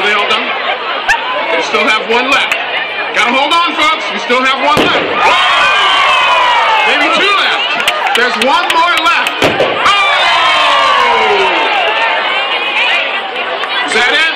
Are they all done? We still have one left. Gotta hold on, folks. We still have one left. Maybe two left. There's one more left. Oh! Is that it?